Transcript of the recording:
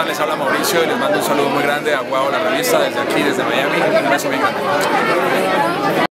están? Les habla Mauricio y les mando un saludo muy grande a Guau, la revista, desde aquí, desde Miami. Un beso bien grande.